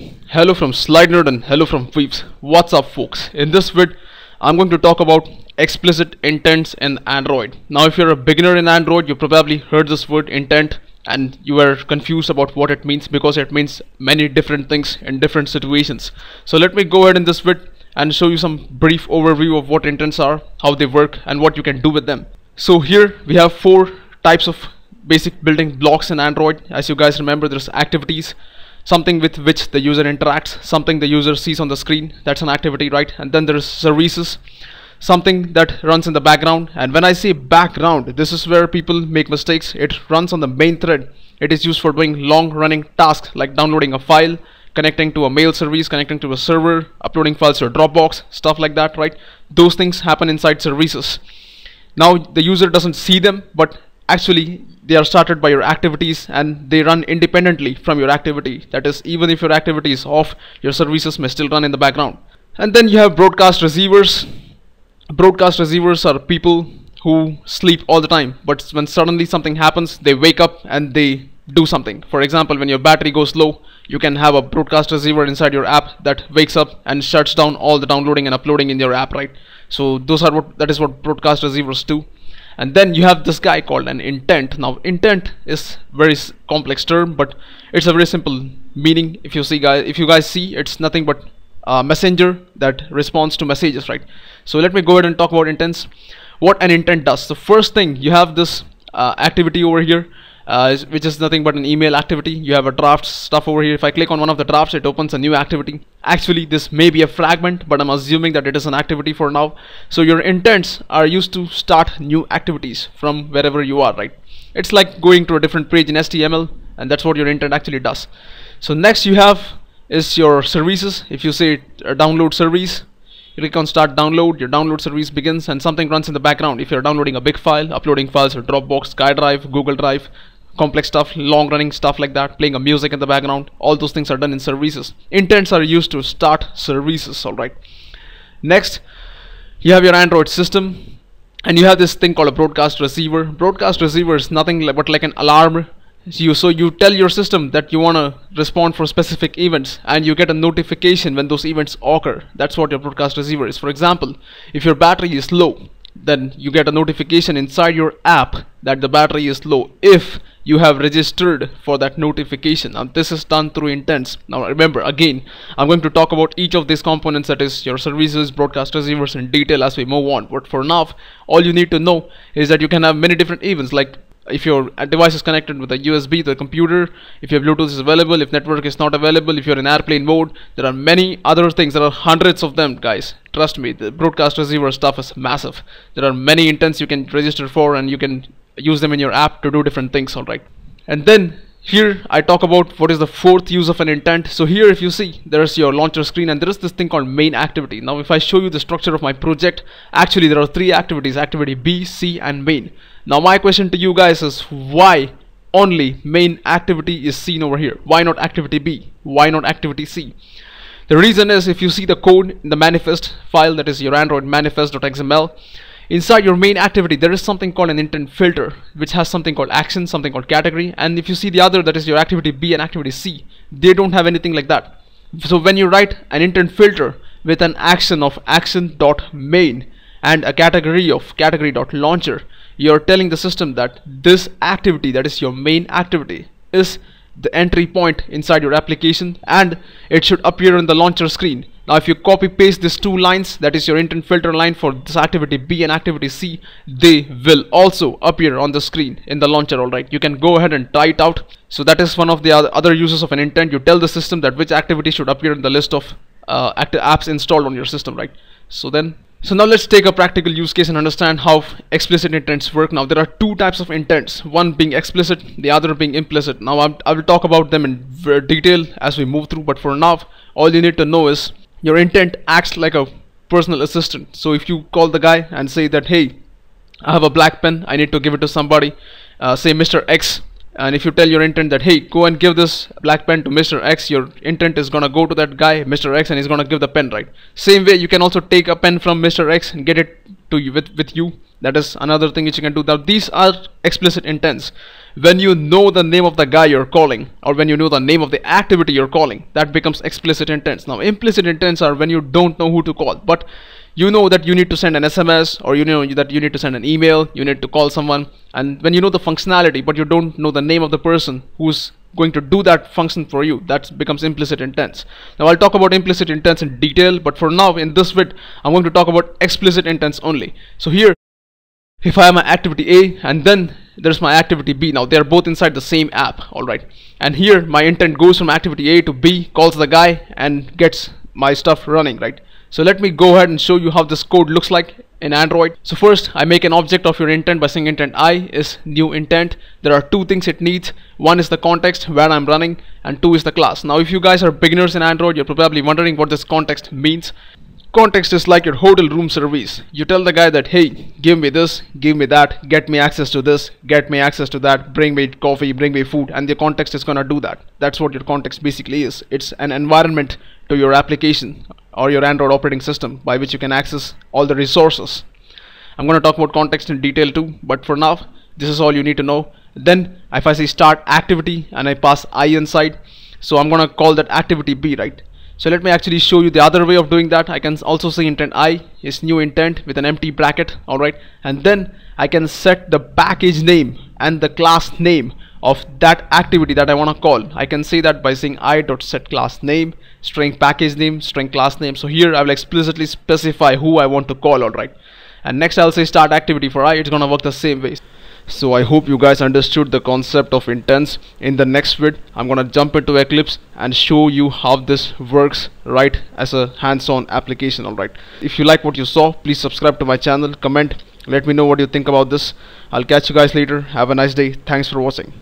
Hello from SlideNerd and hello from Vivz. What's up folks? In this vid, I'm going to talk about explicit intents in Android. Now if you're a beginner in Android, you probably heard this word intent and you were confused about what it means because it means many different things in different situations. So let me go ahead in this vid and show you some brief overview of what intents are, how they work and what you can do with them. So here we have four types of basic building blocks in Android. As you guys remember, there's activities, something with which the user interacts, something the user sees on the screen, that's an activity, right? And then there's services, something that runs in the background. And when I say background, this is where people make mistakes. It runs on the main thread. It is used for doing long running tasks like downloading a file, connecting to a mail service, connecting to a server, uploading files to a Dropbox, stuff like that, right? Those things happen inside services. Now the user doesn't see them, but actually they are started by your activities and they run independently from your activity. That is even if your activity is off your services may still run in the background. And then you have broadcast receivers. Broadcast receivers are people who sleep all the time. But when suddenly something happens they wake up and they do something. For example when your battery goes low you can have a broadcast receiver inside your app that wakes up and shuts down all the downloading and uploading in your app right? So those are what that is what broadcast receivers do and then you have this guy called an intent. Now intent is very complex term but it's a very simple meaning. If you see guys if you guys see it's nothing but a messenger that responds to messages right? So let me go ahead and talk about intents. What an intent does. The first thing you have this uh, activity over here uh, which is nothing but an email activity. You have a draft stuff over here. If I click on one of the drafts it opens a new activity. Actually this may be a fragment but I'm assuming that it is an activity for now. So your intents are used to start new activities from wherever you are right? It's like going to a different page in HTML and that's what your intent actually does. So next you have is your services. If you say uh, download service you click on start download your download service begins and something runs in the background. If you're downloading a big file uploading files to Dropbox SkyDrive Google Drive complex stuff, long running stuff like that, playing a music in the background. All those things are done in services. Intents are used to start services, alright. Next, you have your Android system and you have this thing called a broadcast receiver. Broadcast receiver is nothing but like an alarm. So you, so you tell your system that you want to respond for specific events and you get a notification when those events occur. That's what your broadcast receiver is. For example, if your battery is low, then you get a notification inside your app that the battery is low if you have registered for that notification and this is done through intents now remember again I'm going to talk about each of these components that is your services broadcast receivers in detail as we move on but for now all you need to know is that you can have many different events like if your device is connected with a USB to the computer, if your Bluetooth is available, if network is not available, if you're in airplane mode, there are many other things. There are hundreds of them, guys. Trust me, the broadcast receiver stuff is massive. There are many intents you can register for and you can use them in your app to do different things, alright. And then here I talk about what is the fourth use of an intent. So here if you see there's your launcher screen and there is this thing called main activity. Now if I show you the structure of my project actually there are three activities activity B C and main. Now my question to you guys is why only main activity is seen over here? Why not activity B? Why not activity C? The reason is if you see the code in the manifest file that is your android manifest.xml inside your main activity there is something called an intent filter which has something called action something called category. And if you see the other that is your activity B and activity C they don't have anything like that. So when you write an intent filter with an action of action.main and a category of category.launcher you're telling the system that this activity that is your main activity is the entry point inside your application and it should appear on the launcher screen now if you copy paste these two lines that is your intent filter line for this activity B and activity C they will also appear on the screen in the launcher alright you can go ahead and try it out so that is one of the other uses of an intent you tell the system that which activity should appear in the list of uh, active apps installed on your system right so then so now let's take a practical use case and understand how explicit intents work. Now there are two types of intents, one being explicit, the other being implicit. Now I'm, I will talk about them in detail as we move through, but for now, all you need to know is your intent acts like a personal assistant so if you call the guy and say that hey I have a black pen I need to give it to somebody uh, say Mr. X and if you tell your intent that hey go and give this black pen to Mr. X your intent is gonna go to that guy Mr. X and he's gonna give the pen right same way you can also take a pen from Mr. X and get it to you with, with you. That is another thing which you can do. Now these are explicit intents. When you know the name of the guy you're calling or when you know the name of the activity you're calling that becomes explicit intents. Now implicit intents are when you don't know who to call. But you know that you need to send an SMS or you know that you need to send an email, you need to call someone, and when you know the functionality but you don't know the name of the person who's going to do that function for you, that becomes implicit intents. Now I'll talk about implicit intents in detail, but for now in this vid, I'm going to talk about explicit intents only. So here, if I have my activity A and then there's my activity B. Now they're both inside the same app, alright. And here my intent goes from activity A to B, calls the guy and gets my stuff running, right? So let me go ahead and show you how this code looks like in Android. So first I make an object of your intent by saying intent i is new intent. There are two things it needs. One is the context where I'm running and two is the class. Now if you guys are beginners in Android you're probably wondering what this context means. Context is like your hotel room service. You tell the guy that hey give me this, give me that, get me access to this, get me access to that, bring me coffee, bring me food and the context is gonna do that. That's what your context basically is. It's an environment to your application or your Android operating system by which you can access all the resources. I'm going to talk about context in detail too, but for now, this is all you need to know. Then, if I say start activity and I pass i inside, so I'm going to call that activity B, right? So let me actually show you the other way of doing that. I can also say intent i is new intent with an empty bracket, alright? And then I can set the package name and the class name of that activity that I want to call. I can say that by saying i string package name, string class name. So here I will explicitly specify who I want to call, alright. And next I'll say start activity for i. It's gonna work the same way. So I hope you guys understood the concept of intents. In the next vid, I'm gonna jump into Eclipse and show you how this works right as a hands-on application. Alright. If you like what you saw, please subscribe to my channel, comment, let me know what you think about this. I'll catch you guys later. Have a nice day. Thanks for watching.